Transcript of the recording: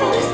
Listen.